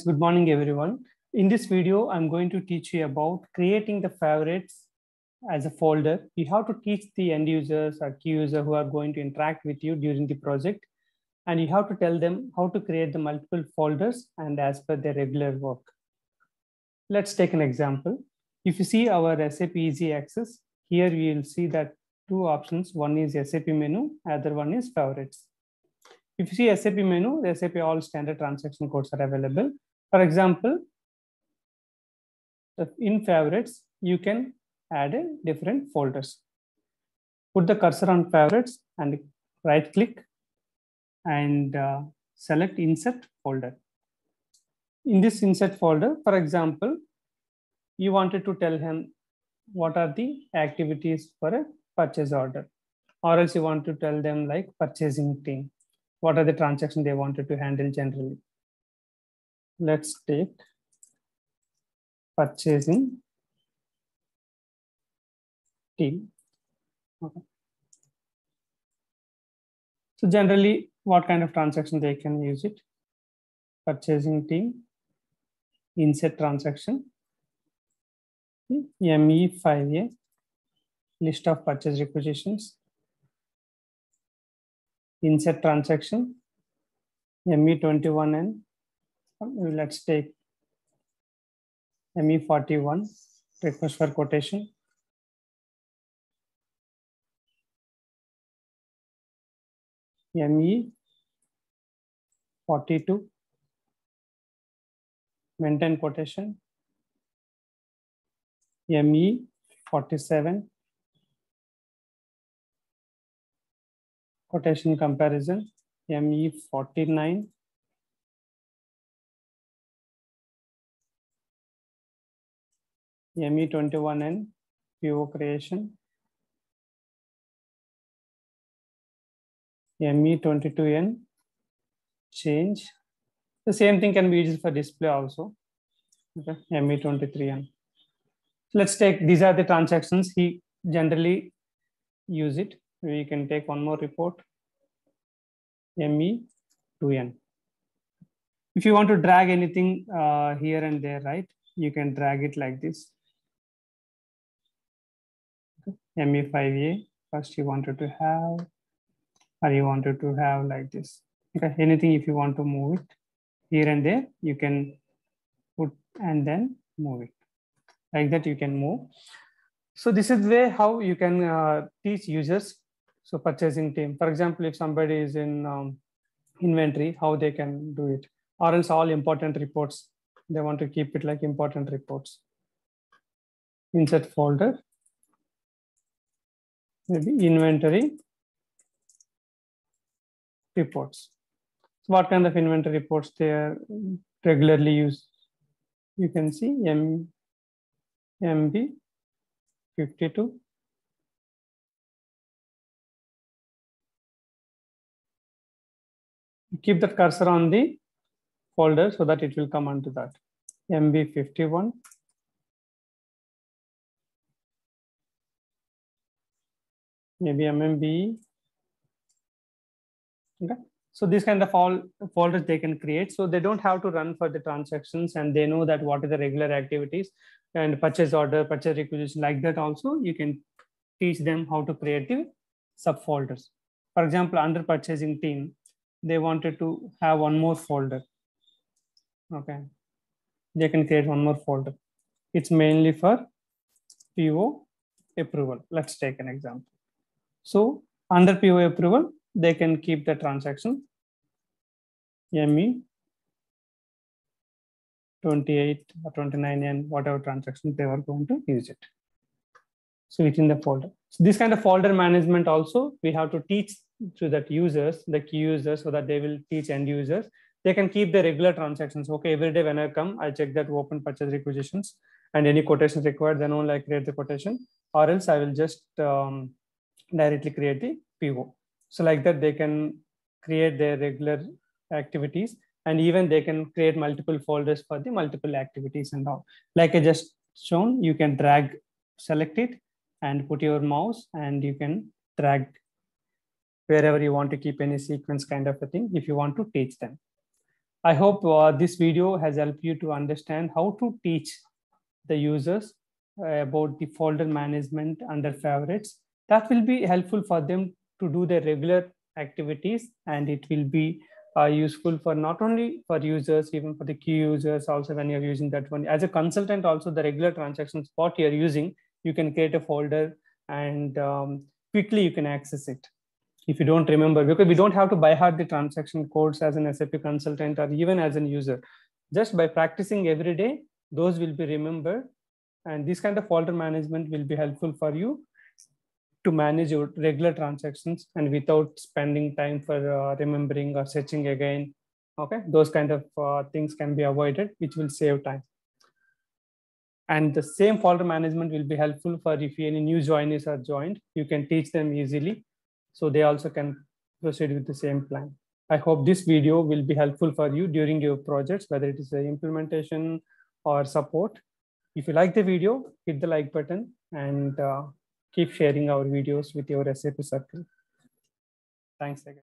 Good morning, everyone. In this video, I'm going to teach you about creating the favorites as a folder. You have to teach the end users or key user who are going to interact with you during the project. And you have to tell them how to create the multiple folders and as per their regular work. Let's take an example. If you see our SAP Easy Access, here we will see that two options. One is SAP menu, other one is favorites. If you see SAP menu, the SAP all standard transaction codes are available. For example, in favorites, you can add a different folders. Put the cursor on favorites and right click and uh, select insert folder. In this insert folder, for example, you wanted to tell him what are the activities for a purchase order, or else you want to tell them like purchasing team, what are the transactions they wanted to handle generally. Let's take purchasing team. Okay. So generally, what kind of transaction they can use it? Purchasing team, insert transaction, ME5A, list of purchase requisitions, insert transaction ME21 and let's take ME41 request for quotation. ME42 maintain quotation. ME47 quotation comparison ME 49 ME 21N PO creation ME22N change. The same thing can be used for display also. Okay, ME23N. Let's take, these are the transactions he generally use it. We can take one more report, ME2N. If you want to drag anything uh, here and there, right, you can drag it like this. Okay. ME5A, first you wanted to have or you wanted to have like this. Okay, anything if you want to move it here and there, you can put and then move it. Like that you can move. So this is the way how you can uh, teach users. So purchasing team, for example, if somebody is in um, inventory, how they can do it. Or else all important reports, they want to keep it like important reports. Insert folder, maybe inventory reports. So what kind of inventory reports they are regularly used? You can see M, MB 52. Keep that cursor on the folder so that it will come onto that. MB 51. Maybe MMB Okay. So these kind of all folders they can create. So they don't have to run for the transactions and they know that what are the regular activities and purchase order, purchase requisition like that also you can teach them how to create the subfolders. For example, under purchasing team, they wanted to have one more folder. Okay. They can create one more folder. It's mainly for PO approval. Let's take an example. So under PO approval, they can keep the transaction ME 28 or 29 and whatever transaction they were going to use it. So within the folder. So this kind of folder management also we have to teach to that users, the key users, so that they will teach end users. They can keep the regular transactions. Okay, every day when I come, I check that open purchase requisitions and any quotations required, then only I create the quotation, or else I will just um, directly create the PO. So like that, they can create their regular activities and even they can create multiple folders for the multiple activities and all. Like I just shown, you can drag, select it and put your mouse and you can drag wherever you want to keep any sequence kind of a thing if you want to teach them. I hope uh, this video has helped you to understand how to teach the users uh, about the folder management under favorites. That will be helpful for them to do their regular activities and it will be uh, useful for not only for users, even for the key users also when you're using that one. As a consultant also the regular transactions what you're using, you can create a folder and um, quickly you can access it if you don't remember because we don't have to buy hard the transaction codes as an SAP consultant or even as an user. Just by practicing every day, those will be remembered. And this kind of folder management will be helpful for you to manage your regular transactions and without spending time for uh, remembering or searching again. Okay, those kind of uh, things can be avoided, which will save time. And the same folder management will be helpful for if any new joiners are joined, you can teach them easily so they also can proceed with the same plan. I hope this video will be helpful for you during your projects, whether it is implementation or support. If you like the video, hit the like button and uh, keep sharing our videos with your SAP circle. Thanks again.